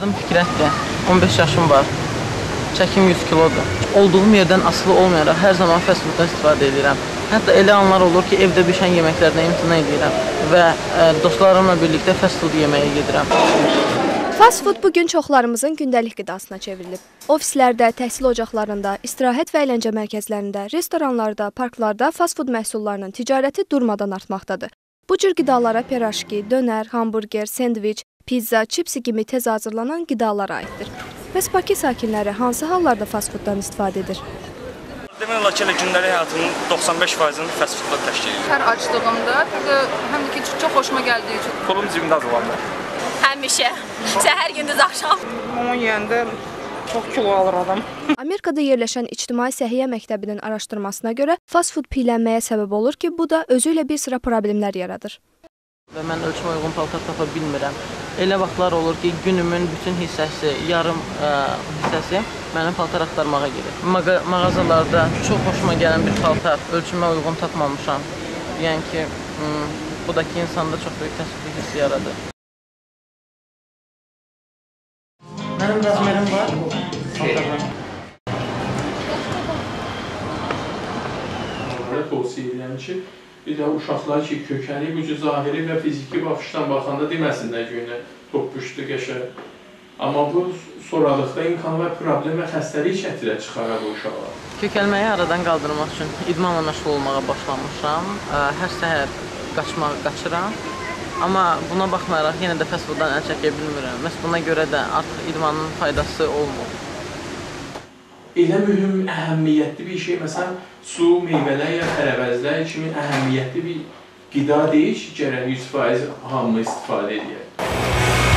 Fikrətdir. 15 yaşım var. Çəkim 100 kilodur. Olduğum yerdən asılı olmayaraq hər zaman fast fooddan istifadə edirəm. Hətta elə anlar olur ki, evdə bişən yeməklərdən imtina edirəm və ə, dostlarımla birlikdə fast food yeməyə gedirəm. Fast food bu gün çoxlarımızın gündəlik qidasına çevrilib. Ofislərdə, təhsil ocaqlarında, istirahət və əyləncə mərkəzlərində, restoranlarda, parklarda fast food məhsullarının ticarəti durmadan artmaqdadır. Bu cür qidalara pirajki, dönər, hamburger, sendviç, pizza, çipsi kimi tez hazırlanan qidalar aiddir. Bəs Bakı sakinləri hansı hallarda fast fooddan istifadə edir? Demək olar ki, elə gündəlik həyatımın 95%-ni fast foodla təşkil edir. Hər aclığımda, bir də həm də ki çox xoşuma gəldiyi üçün. Pulum cibimdə az olanda. Həmişə. Səhər gündüz axşam. Mama yeyəndə çox kilo alır adam. Amerikada yerləşən İctimai Səhiyyə Məktəbinin araşdırmasına görə fast food piylənməyə səbəb olur ki, bu da özü ilə bir sıra problemlər yaradır. Və mən ölçümə uyğun paltar tapa bilmirəm. Elə vaxtlar olur ki, günümün bütün hissəsi, yarım ə, hissəsi mənim paltar axtarmağa gedir. Mağa mağazalarda çox xoşuma gələn bir paltar ölçümə uyğun tapmamışam. Yəni ki, m, bu da ki insanda çox böyük təəssüf hissi yaradır. Mənim razmerim var. Paltardan. Onlara tövsiyə edirəm ki, bir də uşaqlar ki, kökəni cür zahiri və fiziki baxışdan baxanda deməsinlər ki, yenə toppuşdu qəşəng. Amma bu sonralıqda imkan və problem və xəstəlik şəklinə çıxarar bu uşaqlar. Kökəlməyi aradan qaldırmaq üçün idmanla məşğul olmağa başlamışam. Hər səhər qaçmağa qaçıram. Amma buna baxmayaraq yenə də fast fooddan əl çəkə bilmirəm. Məhz buna görə də artıq idmanın faydası olmur. Elə mühüm, əhəmiyyətli bir şey, məsələn, su, meyvələr ya tərəvəzlər kimi əhəmiyyətli bir qida deyil ki, gərək 100% hamı istifadə edir.